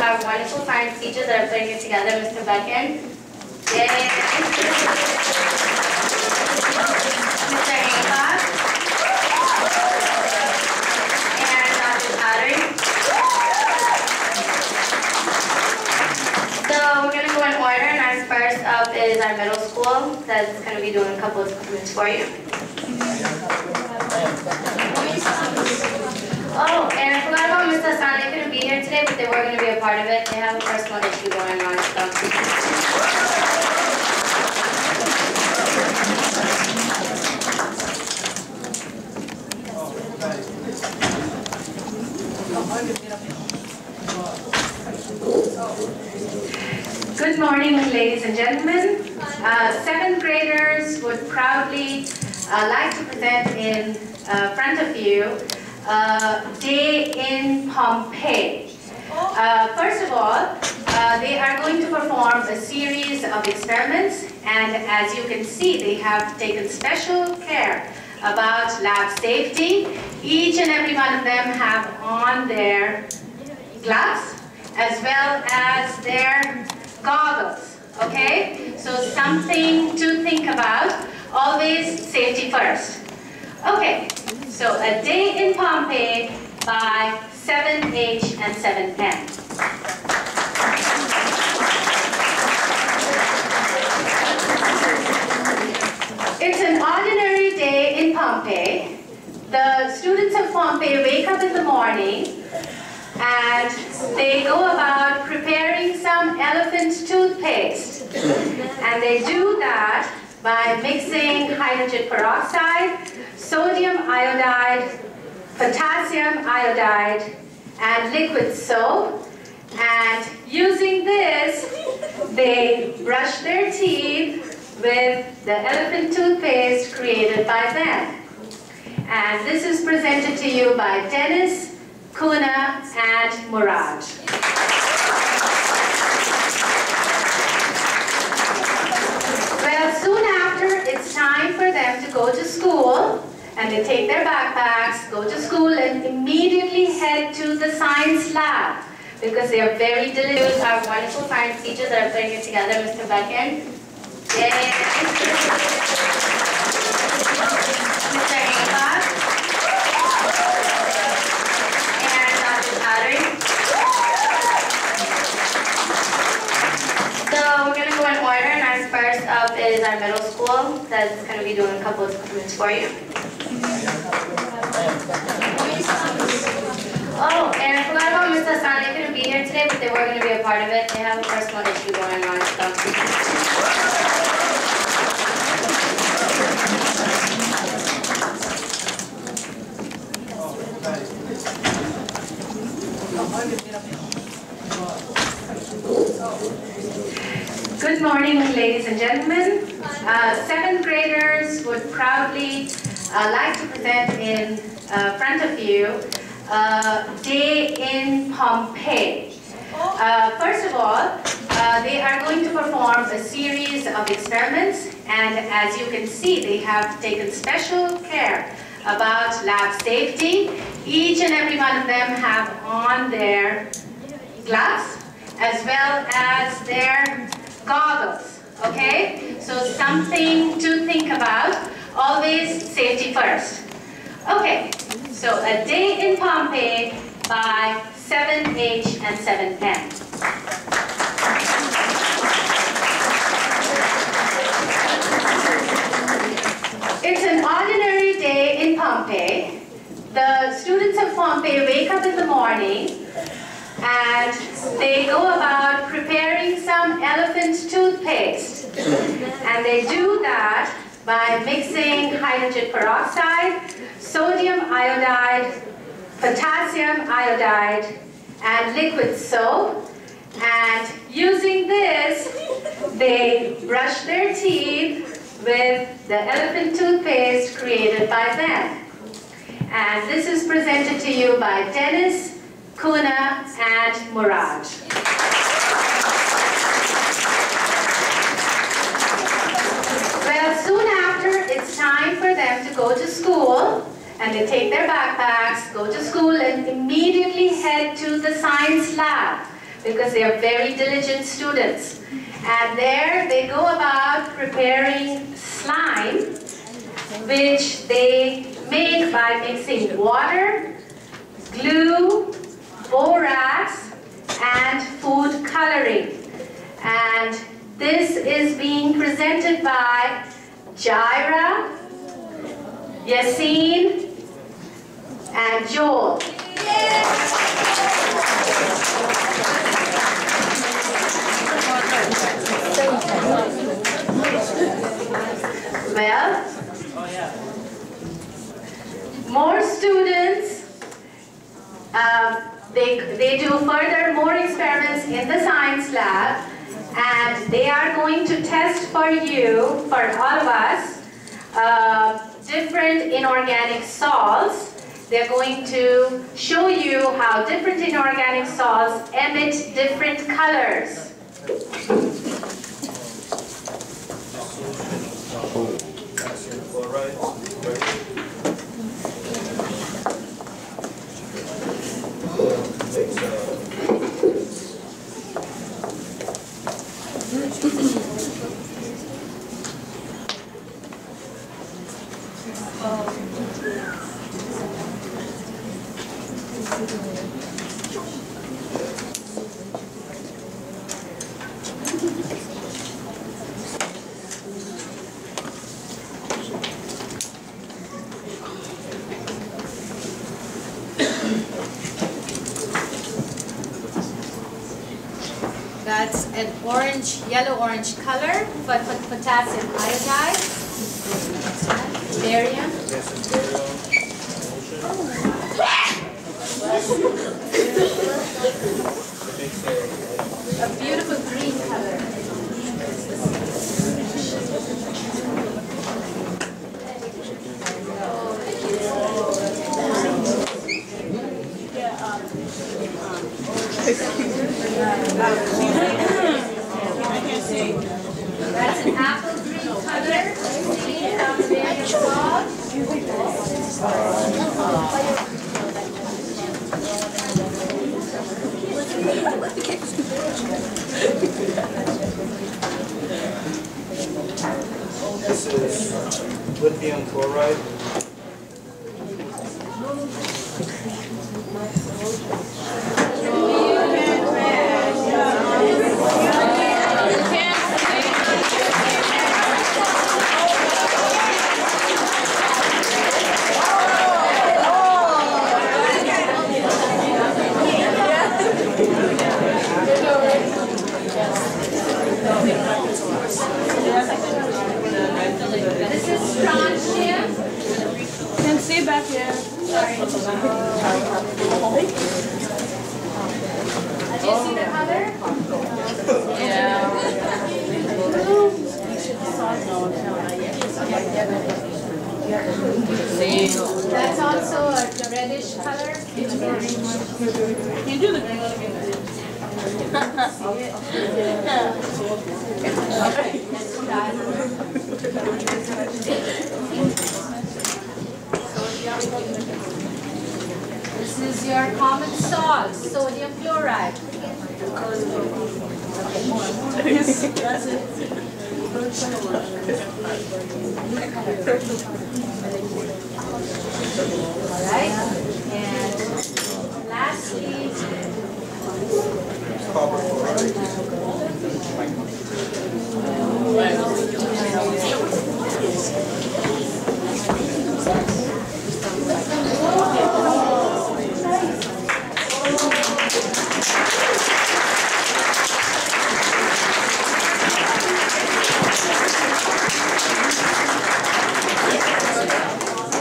our wonderful science teachers that are putting it together, Mr. Becken. Yay. Mr. Hancock. And uh, Dr. Uh, Pottery. So we're gonna go in order, and our first up is our middle school, that's gonna be doing a couple of comments for you. Oh, and I forgot about Miss Hassan, they couldn't be here today, but they were gonna be a part of it, they have a personal issue going on, so. Good morning, ladies and gentlemen. Uh, Seventh graders would proudly uh, like to present in uh, front of you uh, Day in Pompeii. Uh, First of all, uh, they are going to perform a series of experiments and as you can see, they have taken special care about lab safety. Each and every one of them have on their gloves as well as their goggles, okay? So something to think about, always safety first. Okay, so a day in Pompeii by 7H and 7N. It's an ordinary day in Pompeii. The students of Pompeii wake up in the morning and they go about preparing some elephant toothpaste. And they do that by mixing hydrogen peroxide, sodium iodide, potassium iodide, and liquid soap. And using this, they brush their teeth with the elephant toothpaste created by them. And this is presented to you by Dennis, Kuna, and Murad. Well, soon after, it's time for them to go to school, and they take their backpacks, go to school, and immediately head to the science lab, because they are very diligent. Our wonderful science teachers that are putting it together, Mr. Becken. Yay. Mr. And. Uh, Pottery. So we're gonna go in order, and our first up is our middle school, that's gonna be doing a couple of comments for you. Oh, and I forgot about Miss Hassan, they couldn't be here today, but they were gonna be a part of it, they have a personal issue going on, so. Good morning, ladies and gentlemen. Uh, Seventh graders would proudly uh, like to present in uh, front of you uh, Day in Pompeii. Uh, First of all, they are going to perform a series of experiments and as you can see, they have taken special care about lab safety. Each and every one of them have on their gloves as well as their goggles, okay? So something to think about, always safety first. Okay, so a day in Pompeii by 7H and 7N. It's an ordinary day in Pompeii. The students of Pompeii wake up in the morning and they go about preparing some elephant toothpaste. And they do that by mixing hydrogen peroxide, sodium iodide, potassium iodide, and liquid soap. And using this, they brush their teeth with the elephant toothpaste created by them. And this is presented to you by Dennis, Kuna, and Murad. Well, soon after, it's time for them to go to school, and they take their backpacks, go to school, and immediately head to the science lab, because they are very diligent students. And there they go about preparing slime, which they make by mixing water, glue, borax, and food coloring. And this is being presented by Jaira, Yassine, and Joel. Well, more students, um, they, they do further more experiments in the science lab and they are going to test for you, for all of us, uh, different inorganic salts. They're going to show you how different inorganic salts emit different colors. That's an orange, yellow-orange color, but potassium iodide. Barium. That's an apple green color. See how very soft. This is lithium chloride. That's also a reddish color. Can you do the? This is your common salt, sodium chloride. Alright, and lastly, Copper chloride.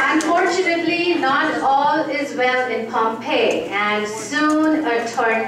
Unfortunately, not all is well in Pompeii, and soon a, tor-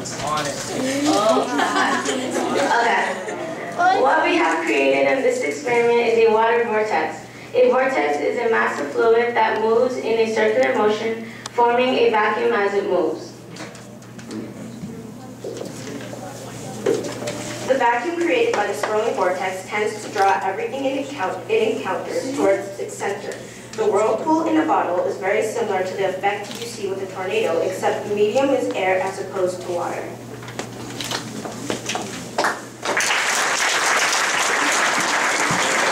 It. Oh, okay. What we have created in this experiment is a water vortex. A vortex is a mass of fluid that moves in a circular motion, forming a vacuum as it moves. The vacuum created by the swirling vortex tends to draw everything it encounters towards its center. The whirlpool in a bottle is very similar to the effect you see with a tornado, except the medium is air as opposed to water.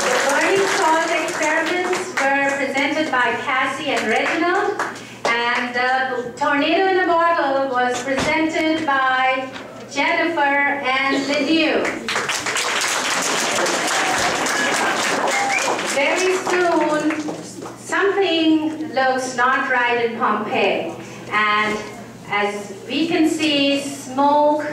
The learning thought experiments were presented by Cassie and Reginald, and uh, the tornado in a bottle was presented by Jennifer and Lydia. Very soon, something looks not right in Pompeii, and as we can see, smoke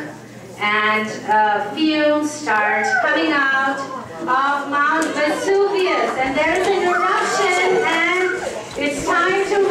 and uh, fumes start coming out of Mount Vesuvius, and there is an eruption, and it's time to